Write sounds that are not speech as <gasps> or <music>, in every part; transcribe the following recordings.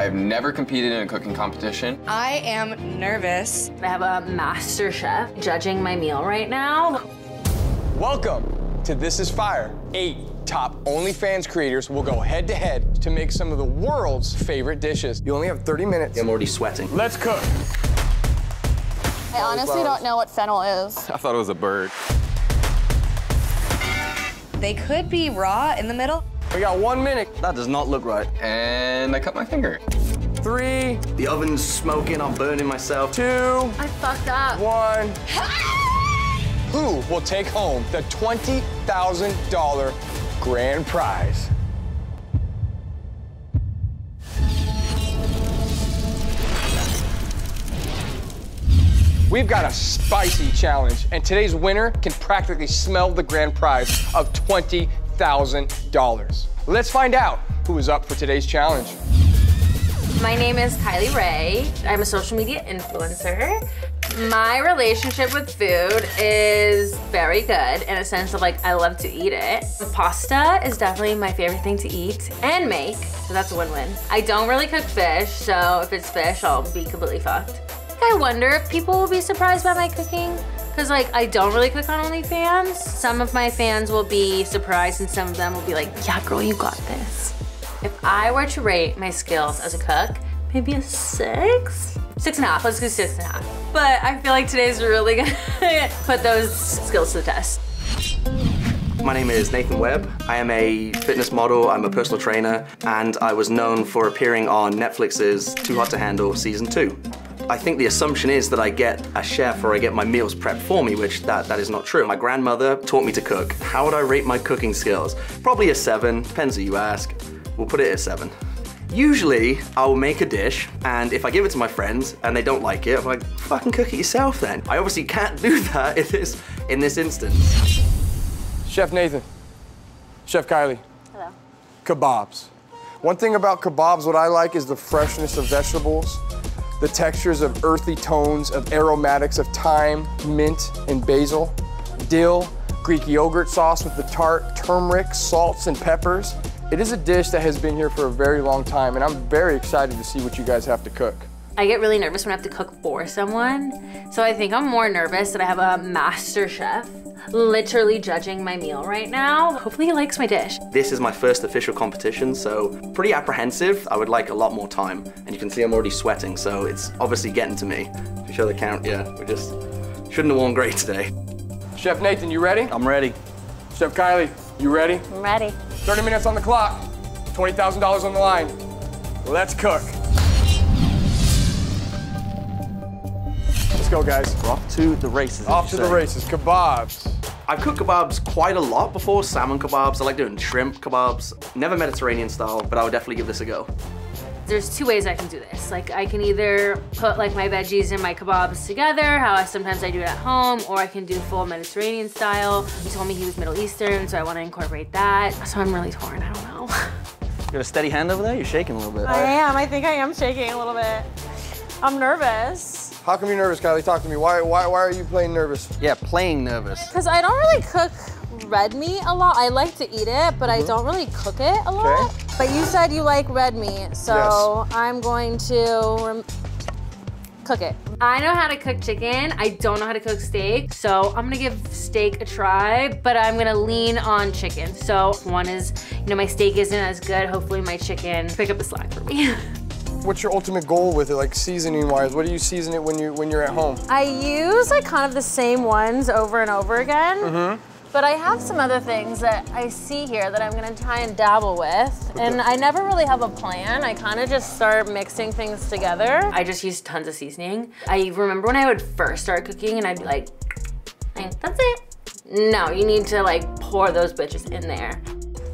I've never competed in a cooking competition. I am nervous. I have a master chef judging my meal right now. Welcome to This Is Fire. Eight top OnlyFans creators will go head to head to make some of the world's favorite dishes. You only have 30 minutes. I'm already sweating. Let's cook. I honestly don't know what fennel is. I thought it was a bird. They could be raw in the middle. We got one minute. That does not look right. And I cut my finger. Three, The oven's smoking, I'm burning myself. two, I fucked up. one. Who will take home the $20,000 grand prize? We've got a spicy challenge, and today's winner can practically smell the grand prize of $20,000. Let's find out who is up for today's challenge. My name is Kylie Rae. I'm a social media influencer. My relationship with food is very good in a sense of like I love to eat it. Pasta is definitely my favorite thing to eat and make, so that's a win-win. I don't really cook fish, so if it's fish, I'll be completely fucked. I wonder if people will be surprised by my cooking. Cause like I don't really cook on OnlyFans. Some of my fans will be surprised and some of them will be like, yeah girl, you got this. If I were to rate my skills as a cook, maybe a six? Six and a half, let's do six and a half. But I feel like today's really <laughs> gonna put those skills to the test. My name is Nathan Webb. I am a fitness model, I'm a personal trainer, and I was known for appearing on Netflix's Too Hot to Handle Season 2. I think the assumption is that I get a chef or I get my meals prepped for me, which that, that is not true. My grandmother taught me to cook. How would I rate my cooking skills? Probably a seven, depends who you ask. We'll put it at seven. Usually, I'll make a dish, and if I give it to my friends and they don't like it, I'm like, fucking cook it yourself then. I obviously can't do <laughs> that in this, in this instance. Chef Nathan, Chef Kylie. Hello. Kebabs. One thing about kebabs, what I like is the freshness of vegetables, the textures of earthy tones, of aromatics of thyme, mint, and basil, dill, Greek yogurt sauce with the tart, turmeric, salts, and peppers. It is a dish that has been here for a very long time, and I'm very excited to see what you guys have to cook. I get really nervous when I have to cook for someone. So I think I'm more nervous that I have a master chef literally judging my meal right now. Hopefully he likes my dish. This is my first official competition, so pretty apprehensive. I would like a lot more time. And you can see I'm already sweating, so it's obviously getting to me. If you show the count, yeah, we just shouldn't have worn great today. Chef Nathan, you ready? I'm ready. Chef Kylie, you ready? I'm ready. 30 minutes on the clock, $20,000 on the line. Let's cook. Go, guys. We're off to the races. Off to you the races. Kebabs. I've cooked kebabs quite a lot before, salmon kebabs. I like doing shrimp kebabs. Never Mediterranean style, but I would definitely give this a go. There's two ways I can do this. Like I can either put like my veggies and my kebabs together, how I, sometimes I do it at home, or I can do full Mediterranean style. He told me he was Middle Eastern, so I want to incorporate that. So I'm really torn, I don't know. <laughs> You got a steady hand over there? You're shaking a little bit. I am. I think I am shaking a little bit. I'm nervous. How come you're nervous, Kylie? Talk to me. Why, why, why are you playing nervous? Yeah, playing nervous. Because I don't really cook red meat a lot. I like to eat it, but I mm-hmm. don't really cook it a lot. Okay. But you said you like red meat, so I'm going to cook it. I know how to cook chicken. I don't know how to cook steak. So I'm gonna give steak a try, but I'm gonna lean on chicken. So one is, you know, my steak isn't as good. Hopefully my chicken pick up the slack for me. <laughs> What's your ultimate goal with it, like seasoning wise? What do you season it when you when you're at home? I use like kind of the same ones over and over again. Mm-hmm. But I have some other things that I see here that I'm gonna try and dabble with. And I never really have a plan. I kind of just start mixing things together. I just use tons of seasoning. I remember when I would first start cooking and I'd be like, "Hey, that's it. No, you need to like pour those bitches in there.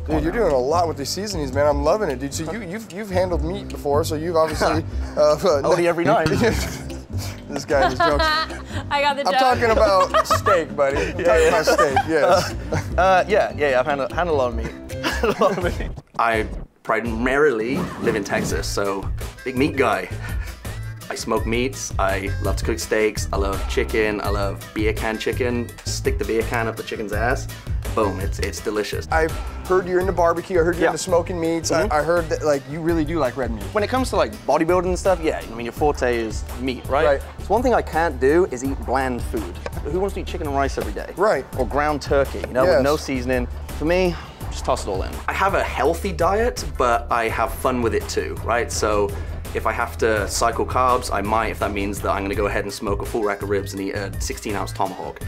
Dude, you're doing a lot with these seasonings, man. I'm loving it, dude. So you, you've you've handled meat before, so you've obviously. <laughs> uh, I eat every <laughs> night. this guy just jokes. <laughs> I got the I'm joke. talking about steak, buddy. I'm talking about steak. Yes. Uh, yeah, yeah, yeah, I've handled, handled a lot of meat. a lot of meat. I primarily live in Texas, so big meat guy. I smoke meats, I love to cook steaks, I love chicken, I love beer can chicken. Stick the beer can up the chicken's ass. Boom, it's, it's delicious. I've heard you're into barbecue. I heard you're Yeah. into smoking meats. Mhm. I, I heard that like you really do like red meat. When it comes to like bodybuilding and stuff, yeah, I mean, your forte is meat, right? Right. So one thing I can't do is eat bland food. Who wants to eat chicken and rice every day? Right. Or ground turkey, you know, Yes. with no seasoning. For me, just toss it all in. I have a healthy diet, but I have fun with it too, right? So if I have to cycle carbs, I might if that means that I'm gonna go ahead and smoke a full rack of ribs and eat a 16 ounce tomahawk.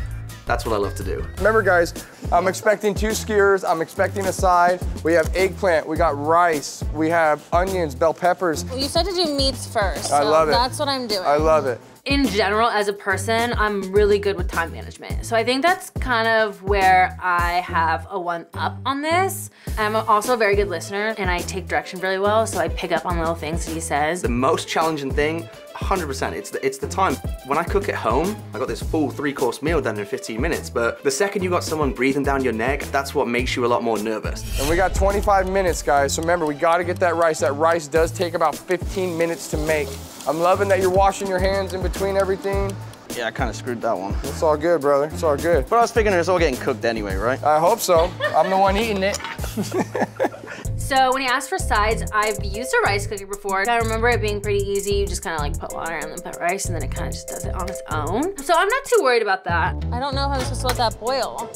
That's what I love to do. Remember, guys, I'm expecting two skewers. I'm expecting a side. We have eggplant. We got rice. We have onions, bell peppers. Well, you said to do meats first. I love it. That's what I'm doing. I love it. In general, as a person, I'm really good with time management. So I think that's kind of where I have a one up on this. I'm also a very good listener and I take direction really well. So I pick up on little things that he says. The most challenging thing, 100%, it's the, it's the time. When I cook at home, I got this full three course meal done in 15 minutes, but the second you got someone breathing down your neck, that's what makes you a lot more nervous. And we got 25 minutes, guys. So remember, we got to get that rice. That rice does take about 15 minutes to make. I'm loving that you're washing your hands in between everything. Yeah, I kind of screwed that one. It's all good, brother. It's all good. But I was thinking it's all getting cooked anyway, right? I hope so. I'm the one eating it. <laughs> <laughs> So when he asked for sides, I've used a rice cooker before. I remember it being pretty easy. You just kind of like put water and then put rice and then it kind of just does it on its own. So I'm not too worried about that. I don't know if I'm supposed to let that boil.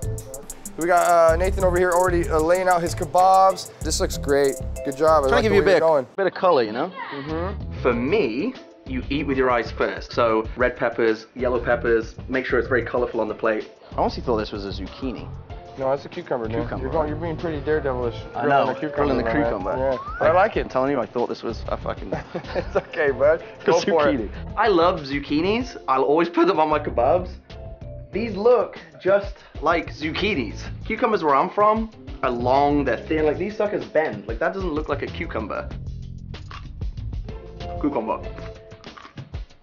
<gasps> <gasps> We got uh, Nathan over here already uh, laying out his kebabs. This looks great. Good job. I trying like to give you a bit, going. bit of color, you know? Mm-hmm. For me, you eat with your eyes first. So red peppers, yellow peppers, make sure it's very colorful on the plate. I honestly thought this was a zucchini. No, that's a cucumber, man. Cucumber. You're going. You're being pretty daredevilish. I know, the cucumber. grilling the my cucumber. Yeah, but I like it. I'm telling you, I thought this was a fucking <laughs> it's okay, bud. Go for it. I love zucchinis. I'll always put them on my kebabs. These look just like zucchinis. Cucumbers where I'm from are long, they're thin, like these suckers bend. Like that doesn't look like a cucumber. Cucumber.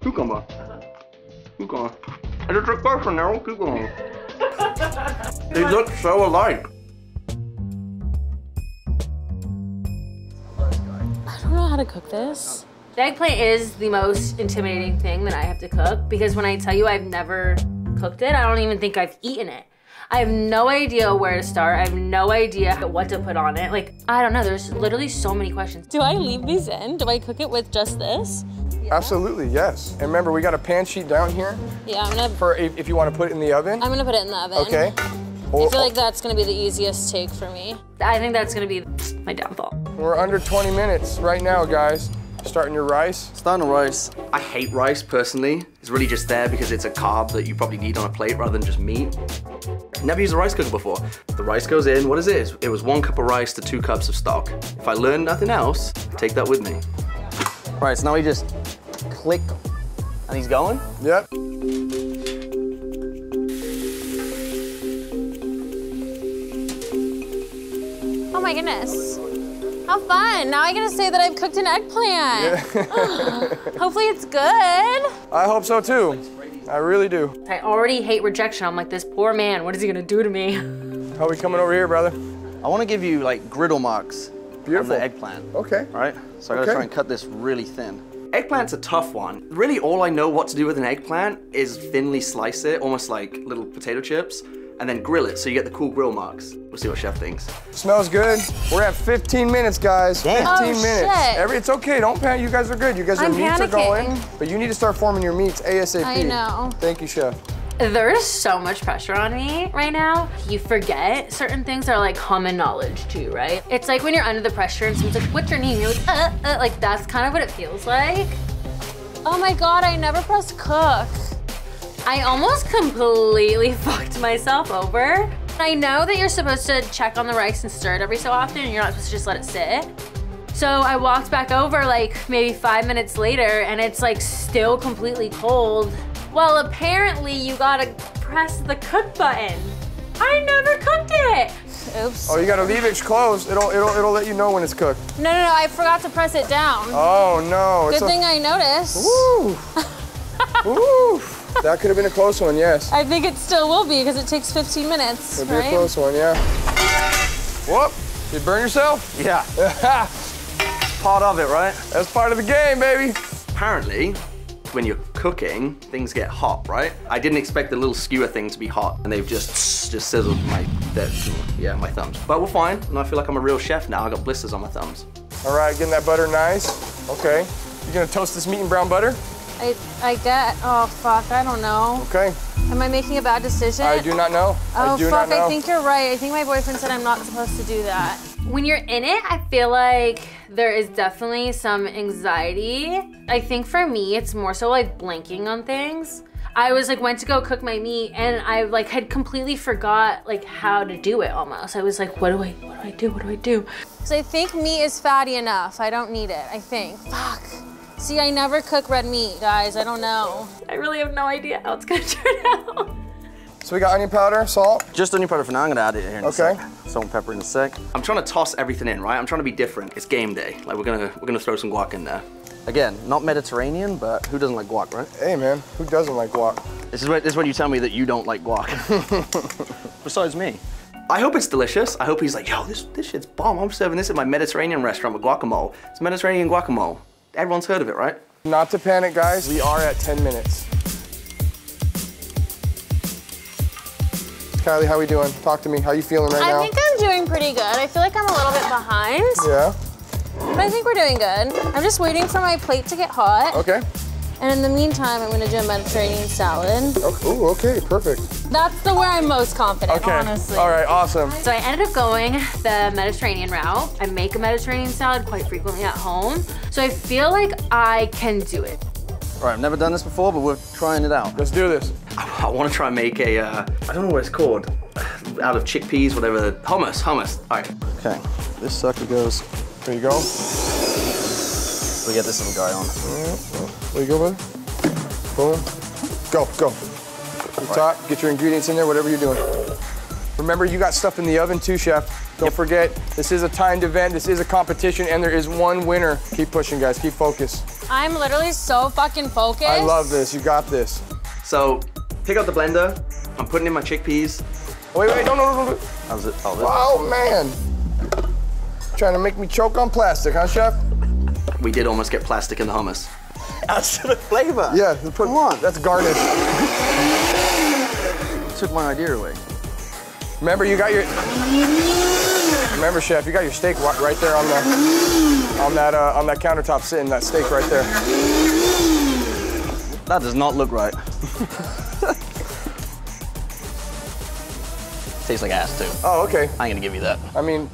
Cucumber. Cucumber. It's a trick question now, cucumber. <laughs> they look so alike. I don't know how to cook this. The eggplant is the most intimidating thing that I have to cook because when I tell you I've never cooked it, I don't even think I've eaten it. I have no idea where to start. I have no idea what to put on it. Like, I don't know. There's literally so many questions. Do I leave these in? Do I cook it with just this? Absolutely, yes. And remember, we got a pan sheet down here Yeah, I'm gonna. for if, if you want to put it in the oven. I'm gonna put it in the oven. Okay. I feel like that's gonna be the easiest take for me. I think that's gonna be my downfall. We're under 20 minutes right now, guys. Starting your rice. Starting rice. I hate rice personally. It's really just there because it's a carb that you probably need on a plate rather than just meat. Never used a rice cooker before. The rice goes in, what is it? It was one cup of rice to two cups of stock. If I learn nothing else, take that with me. Right, so now we just click and he's going. Yep. Oh my goodness. How fun. Now I get to say that I've cooked an eggplant. <gasps> Hopefully it's good. I hope so too. I really do. I already hate rejection. I'm like, this poor man, what is he gonna do to me? <laughs> How are we coming over here, brother? I want to give you like griddle marks Beautiful. on the eggplant. Okay. Right? So I gotta Okay. try and cut this really thin. Eggplant's a tough one. Really, all I know what to do with an eggplant is thinly slice it, almost like little potato chips, and then grill it so you get the cool grill marks. We'll see what Chef thinks. Smells good. We're at 15 minutes, guys. 15 Oh, minutes. shit. Every, it's okay. Don't panic. You guys are good. You guys, your I'm meats are going. But you need to start forming your meats ASAP. I know. Thank you, chef. There's so much pressure on me right now. You forget certain things are like common knowledge too, right? It's like when you're under the pressure and someone's like, what's your name? You're like, uh, uh, like that's kind of what it feels like. Oh my god, I never pressed cook. I almost completely <laughs> fucked myself over. I know that you're supposed to check on the rice and stir it every so often and you're not supposed to just let it sit. So I walked back over like maybe five minutes later and it's like still completely cold. Well, apparently you gotta press the cook button. I never cooked it. Oops. Oh, you gotta leave it closed. It'll, it'll, it'll let you know when it's cooked. No, no, no, I forgot to press it down. Oh no. Good it's thing I noticed. Woo. Woo. <laughs> That could have been a close one, yes. I think it still will be because it takes 15 minutes, Could be a close one, yeah. Whoop. You burn yourself? Yeah. <laughs> Part of it, right? That's part of the game, baby. Apparently, when you're cooking, things get hot, right? I didn't expect the little skewer thing to be hot, and they've just just sizzled my, that, yeah, my thumbs. But we're fine, and I feel like I'm a real chef now. I got blisters on my thumbs. All right, getting that butter nice. Okay. you're gonna toast this meat in brown butter? I, I get, oh fuck, I don't know. Okay. Am I making a bad decision? I do not know. Oh I do fuck, not know. I think you're right. I think my boyfriend said I'm not supposed to do that. When you're in it, I feel like there is definitely some anxiety. I think for me, it's more so like blanking on things. I was like went to go cook my meat and I like had completely forgot like how to do it almost. I was like, what do I what do I do? What do I do? So I think meat is fatty enough. I don't need it, I think. Fuck. See, I never cook red meat, guys. I don't know. I really have no idea how it's gonna <laughs> turn out. So we got onion powder, salt. Just onion powder for now. I'm gonna add it here in Okay. a sec. Salt and pepper in a sec. I'm trying to toss everything in, right? I'm trying to be different. It's game day. Like we're gonna we're gonna throw some guac in there. Again, not Mediterranean, but who doesn't like guac, right? Hey man, who doesn't like guac? This is when, this is when you tell me that you don't like guac. <laughs> Besides me. I hope it's delicious. I hope he's like, yo, this, this shit's bomb. I'm serving this at my Mediterranean restaurant with guacamole. It's Mediterranean guacamole. Everyone's heard of it, right? Not to panic, guys. We are at 10 minutes. Kylie, how are we doing? Talk to me. How you feeling right I now? I think I'm doing pretty good. I feel like I'm a little bit behind, yeah. but I think we're doing good. I'm just waiting for my plate to get hot. Okay. And in the meantime, I'm gonna do a Mediterranean salad. okay. Ooh, okay. Perfect. That's the where I'm most confident, Okay. honestly. All right. Awesome. So I ended up going the Mediterranean route. I make a Mediterranean salad quite frequently at home. So I feel like I can do it. All right, I've never done this before, but we're trying it out. Let's do this. I want to try and make a, uh, I don't know what it's called, out of chickpeas, whatever, hummus, hummus. All right. Okay, this sucker goes, There you go. we get this little guy on. There you go, brother. Boom. Go, go. You top. Get your ingredients in there. Whatever you're doing. Remember, you got stuff in the oven too, chef. Don't forget, this is a timed event. This is a competition, and there is one winner. Keep pushing, guys. Keep focused. I'm literally so fucking focused. I love this. You got this. So, pick out the blender. I'm putting in my chickpeas. Wait, wait, no, no, no, no. How's it? Oh, this. Oh, man. Trying to make me choke on plastic, huh, chef? We did almost get plastic in the hummus. Adds to the flavor. Yeah, put, Come on. That's garnish. Took my idea away. Remember, you got your. Remember, chef, you got your steak right there on the on that uh, on that countertop, sitting that steak right there. That does not look right. <laughs> Tastes like ass too. Oh, okay. I'm gonna give you that. I mean,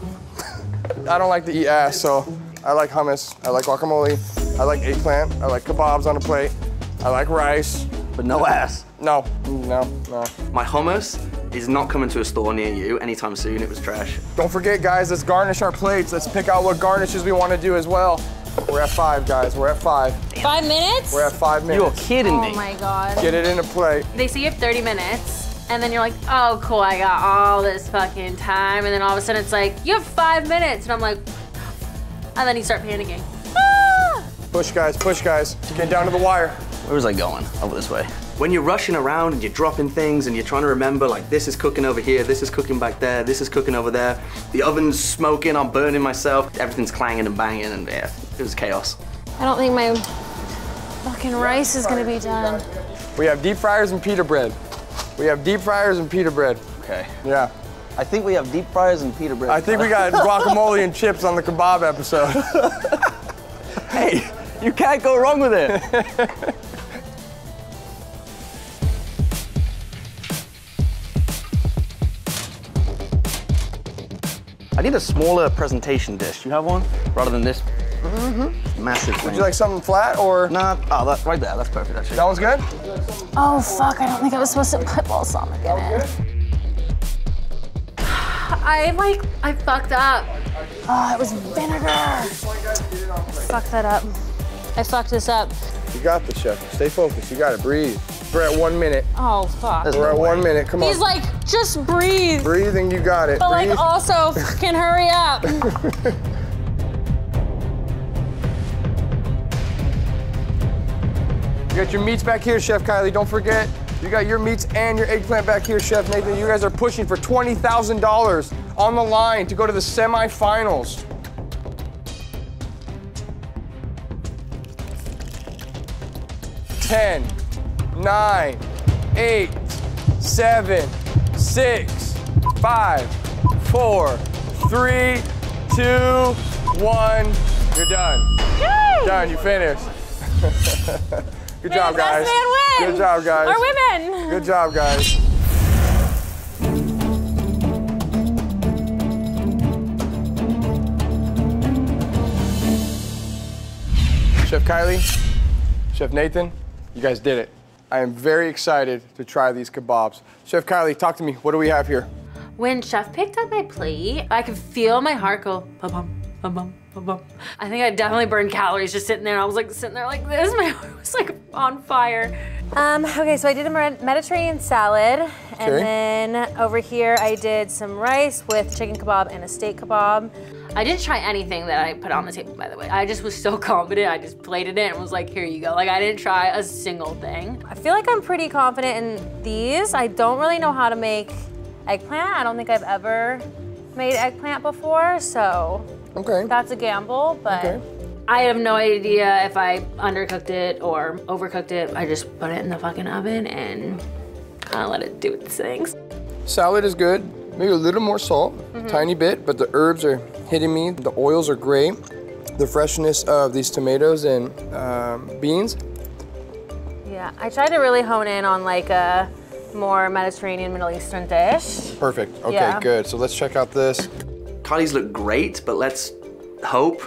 I don't like to eat ass, so I like hummus. I like guacamole. I like eggplant. I like kebabs on a plate. I like rice. But no ass. No, no, no. My hummus is not coming to a store near you anytime soon. It was trash. Don't forget, guys, let's garnish our plates. Let's pick out what garnishes we want to do as well. We're at five, guys. We're at five. Five minutes? We're at five minutes. You're kidding oh me. Oh my god. Get it in a plate. They say you have 30 minutes, and then you're like, oh, cool, I got all this fucking time. And then all of a sudden it's like, you have five minutes. And I'm like, and then you start panicking. Ah! Push, guys. Push, guys. Get down to the wire. Where was I going? Over this way. When you're rushing around and you're dropping things and you're trying to remember, like, this is cooking over here, this is cooking back there, this is cooking over there, the oven's smoking, I'm burning myself, everything's clanging and banging, and yeah, it was chaos. I don't think my fucking rice is gonna be done. We have deep fryers and pita bread. We have deep fryers and pita bread. Okay. Yeah. I think we have deep fries and pita bread. I think we got <laughs> guacamole and chips on the kebab episode. <laughs> hey, you can't go wrong with it. I need a smaller presentation dish. You have one? Rather than this mm-hmm. massive thing. Would you like something flat or? Nah, oh, that, right there. That's perfect, actually. That one's good? Oh fuck, I don't think I was supposed to put balsamic in it. I like, I fucked up. Oh, it was vinegar. I fucked that up. I fucked this up. You got this, chef. Stay focused. You got to breathe. We're at one minute. Oh fuck. There's We're no at way. one minute. Come on. He's like, just breathe. Breathing, you got it. But Breathe. like also <laughs> fucking hurry up. You got your meats back here, Chef Kylie. Don't forget, you got your meats and your eggplant back here, Chef Nathan. You guys are pushing for $20,000 on the line to go to the semifinals. Ten, nine, eight, seven, six, Five, four, three, two, one. You're done. Done, you finished. <laughs> Good job, guys. Best. Good job, guys. Or women. Good job, guys. Chef Kylie, Chef Nathan, you guys did it. I am very excited to try these kebabs. Chef Kylie, talk to me. What do we have here? When Chef picked up my plate, I could feel my heart go bum bum I think I definitely burned calories just sitting there. I was like sitting there like this. <laughs> My heart was like on fire. Um, okay, so I did a Mediterranean salad, and then over here I did some rice with chicken kebab and a steak kebab. I didn't try anything that I put on the table, by the way. I just was so <laughs> confident. I just plated it and was like, here you go. Like, I didn't try a single thing. I feel like I'm pretty confident in these. I don't really know how to make eggplant. I don't think I've ever made eggplant before, so Okay. that's a gamble, but Okay. I have no idea if I undercooked it or overcooked it. I just put it in the fucking oven and kind of let it do its things. Salad is good. Maybe a little more salt, Mm-hmm. tiny bit, but the herbs are hitting me. The oils are great. The freshness of these tomatoes and um, beans. Yeah, I tried to really hone in on like a more Mediterranean, Middle Eastern dish. Perfect. Okay, Yeah. good. So let's check out this. Kylie's look great, but let's hope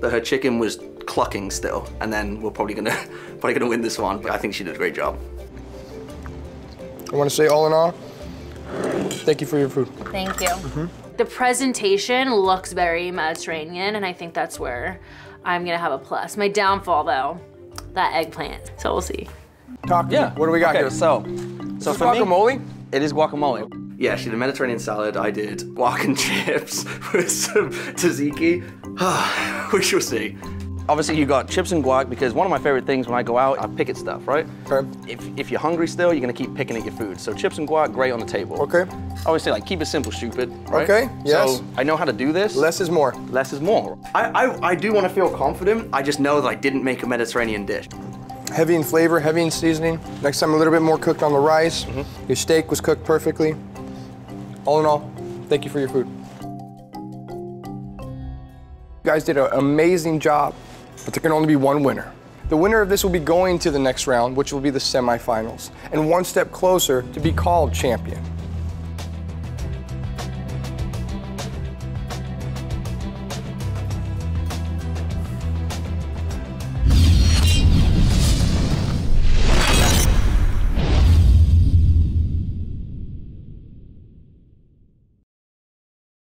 that her chicken was clucking still, and then we're probably gonna <laughs> probably gonna win this one. But I think she did a great job. I want to say, all in all, thank you for your food. Thank you. Mm-hmm. The presentation looks very Mediterranean, and I think that's where I'm gonna have a plus. My downfall, though, that eggplant. So we'll see. Talk to me. Yeah. What do we got okay, here? So, so Is for this me, guacamole? it is guacamole. Yeah, she did Mediterranean salad. I did guac and <laughs> chips with some tzatziki. <sighs> we shall see. Obviously, you got chips and guac because one of my favorite things when I go out, I pick at stuff, right? Okay. If, if you're hungry still, you're gonna keep picking at your food. So chips and guac, great on the table. Okay. I always say like keep it simple, stupid. Right? Okay, yes. So I know how to do this. Less is more. Less is more. I, I, I do want to feel confident. I just know that I didn't make a Mediterranean dish. Heavy in flavor, heavy in seasoning. Next time, a little bit more cooked on the rice. Mm-hmm. Your steak was cooked perfectly. All in all, thank you for your food. You guys did an amazing job, but there can only be one winner. The winner of this will be going to the next round, which will be the semifinals, and one step closer to be called champion.